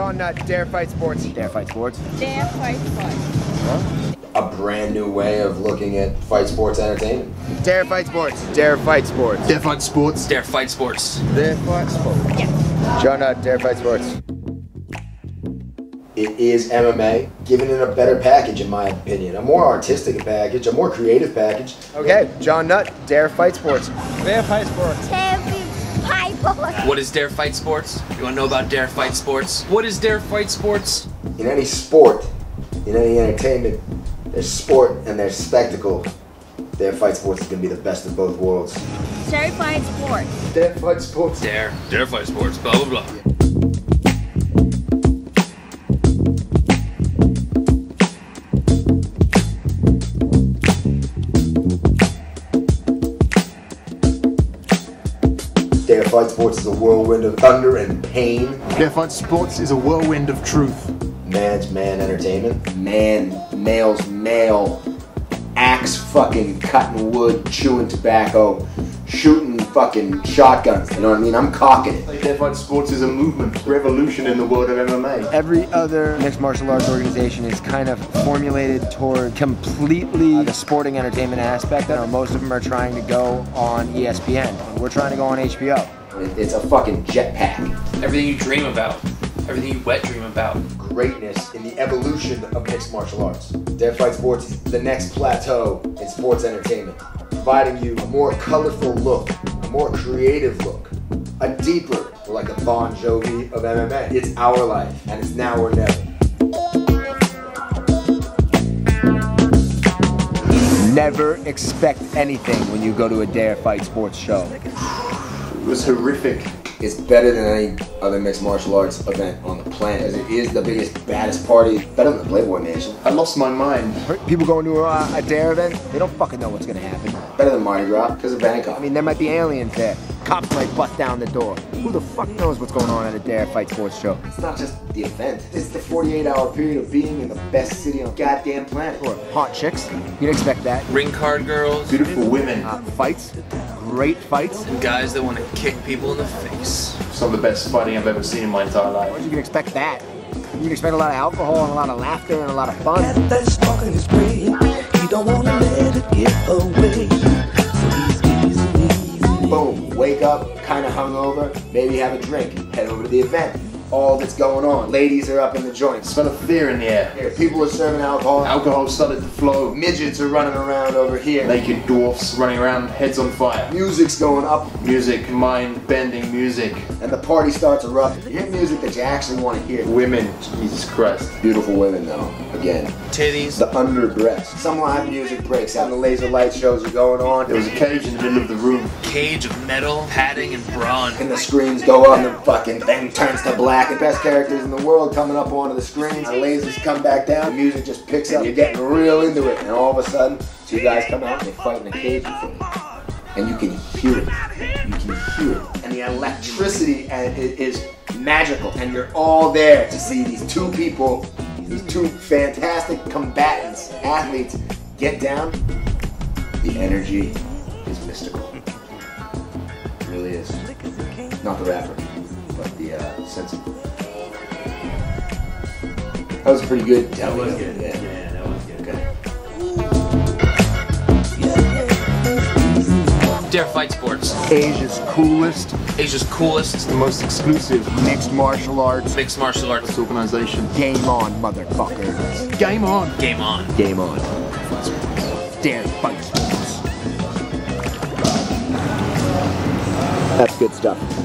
uh, Dare Fight Sports. Dare Fight Sports. Dare Fight Sports. A brand new way of looking at fight sports entertainment. Dare Fight Sports. Dare Fight Sports. Dare Fight Sports. Dare Fight Sports. Dare Fight Sports. John Nutt, Dare Fight Sports. It is MMA, given in a better package, in my opinion. A more artistic package, a more creative package. Okay, John Nutt, Dare Fight Sports. Dare Fight Sports. What is Dare Fight Sports? You want to know about Dare Fight Sports? What is Dare Fight Sports? In any sport, in any entertainment, there's sport and there's spectacle. Dare fight sports is gonna be the best of both worlds. Dare Fight Sports. Dare fight sports. Dare. Dare Fight Sports. Blah, blah, blah. Fight sports is a whirlwind of thunder and pain. Dare Fight Sports is a whirlwind of truth. Man's man entertainment. Man, male's male. Axe fucking cutting wood, chewing tobacco, shooting fucking shotguns. You know what I mean? I'm cocking it. Dare Fight Sports is a movement, revolution in the world of MMA. Every other mixed martial arts organization is kind of formulated toward completely the sporting entertainment aspect. You know, most of them are trying to go on E ESPN. We're trying to go on HBO. It- It's a fucking jetpack. Everything you dream about. Everything you wet dream about. Greatness in the evolution of mixed martial arts. Dare Fight Sports is the next plateau in sports entertainment, providing you a more colorful look, a more creative look, a deeper, like a Bon Jovi of MMA. It's our life, and it's now or never. Never expect anything when you go to a Dare Fight Sports show. It was horrific. It's better than any other mixed martial arts event on the planet. As it is the biggest, baddest party, better than the Playboy Mansion, I lost my mind. People going to a, a Dare event, they don't fucking know what's gonna happen. better than Mardi Gras, because of Bangkok. I mean, there might be aliens there. Cops might bust down the door. Who the fuck knows what's going on at a Dare Fight Sports show? It's not just the event. It's the 48 hour period of being in the best city on the goddamn planet. Or hot chicks. You'd expect that. Ring card girls. Beautiful women. Uh, fights. Great fights. And guys that want to kick people in the face. Some of the best fighting I've ever seen in my entire life. You can expect that. You can expect a lot of alcohol and a lot of laughter and a lot of fun. That, that's talking his way. He don't wanna let it get away. So he's easy, easy. Boom, wake up, kind of hungover, maybe have a drink, head over to the event. All that's going on. Ladies are up in the joints. Smell of fear in the air. Here, people are serving alcohol. Alcohol started to flow. Midgets are running around over here. Naked dwarfs running around, heads on fire. Music's going up, Music, mind-bending music. and the party starts erupting. You hear music that you actually want to hear. Women, Jesus Christ. Beautiful women, though. Again, Titties. the underdressed. Some live music breaks out. The laser light shows are going on. There was a cage in the middle of the room. Cage of metal, padding, and brawn. and the screens go up, and the fucking thing turns to black. The best characters in the world coming up onto the screen. The lasers come back down. The music just picks up. You're getting real into it, and all of a sudden, two guys come out and they fight in a cage with. And you can hear it. You can hear it. And the electricity is magical. And you're all there to see these two people, these two fantastic combatants, athletes, get down. The energy is mystical. It really is. Not the rapper, but the uh, sense of. That was pretty good. That was good. Yeah. that was good. Okay. Dare Fight Sports. Asia's coolest Asia's coolest The most exclusive mixed martial arts. mixed martial arts. organization. Game on, motherfuckers. Game on. Game on. Game on. Dare Fight Sports. That's good stuff.